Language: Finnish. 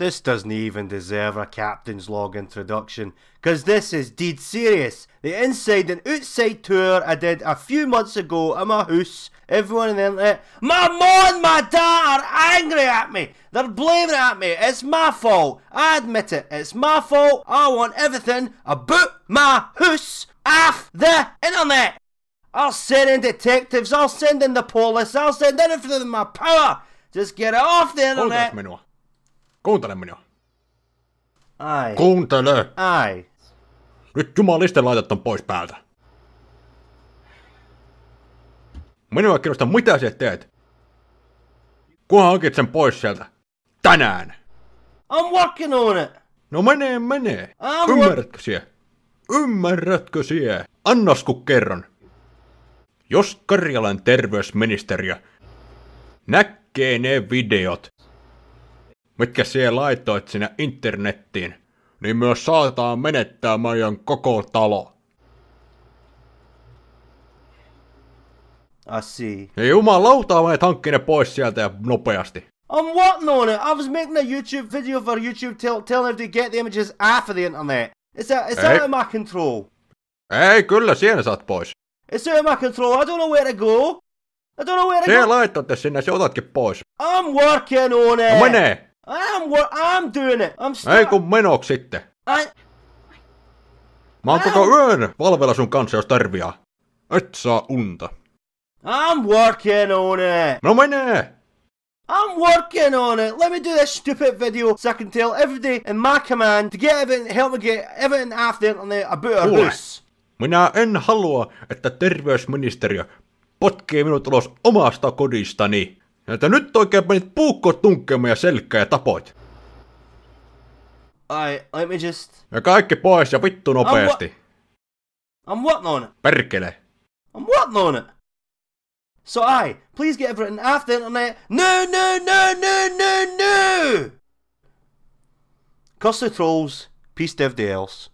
This doesn't even deserve a captain's log introduction, cause this is dead serious. The inside and outside tour I did a few months ago at my house. Everyone in the internet, my mom and my dad are angry at me. They're blaming it at me. It's my fault. I admit it. It's my fault. I want everything about my house off the internet. I'll send in detectives. I'll send in the police. I'll send anything in my power. Just get it off the internet. minua. Kuuntele minua. Aye. Kuuntele. Aye. Nyt jumalisten laitat ton pois päältä. Minua ei kiinnosta mitä sä teet. Kunhan hankit sen pois sieltä. Tänään. I'm working on it. No menee, menee. Ah, Ymmärrätkö sie? Ymmärrätkö sie? Annas kun kerron. Jos Karjalan terveysministeriö näkee ne videot, mitkä siellä laitoit sinne internettiin, niin myös saataan menettää meidän koko talo. I see. Ja jumalauta menet hankki ne pois sieltä ja nopeasti. I'm working on it. I was making a YouTube video for YouTube tell, telling them to get the images off of the internet. It's, a, it's Hey. out of my control. Ei, kyllä siellä saat pois. It's out of my control. I don't know where to go. I don't know where to Se go. laittoit sinne, se otatkin pois. I'm working on it. No menee! I'm I'm doing it. I'm Ei still. kun menoks sitten. I, Mä oon koko yön valvella sun kanssa, jos tarviaa. Et saa unta. I'm working on it. No menee! I'm working on it. Let me do this stupid video so I can tell everybody in my command to get everything, help me get everything off the internet about our Kuule. house. Minä en halua, että terveysministeriö potkii minut ulos omasta kodistani. Että nyt oikein menit puukko tunkkemaan ja selkää ja tapoit. Alright, let me just. Ja kaikki pois ja vittu nopeasti. I'm working on it. Perkele. I'm working on it. So I, please get everything off the internet. No, no, no, no, no, no! Curse the trolls. Peace to everybody else.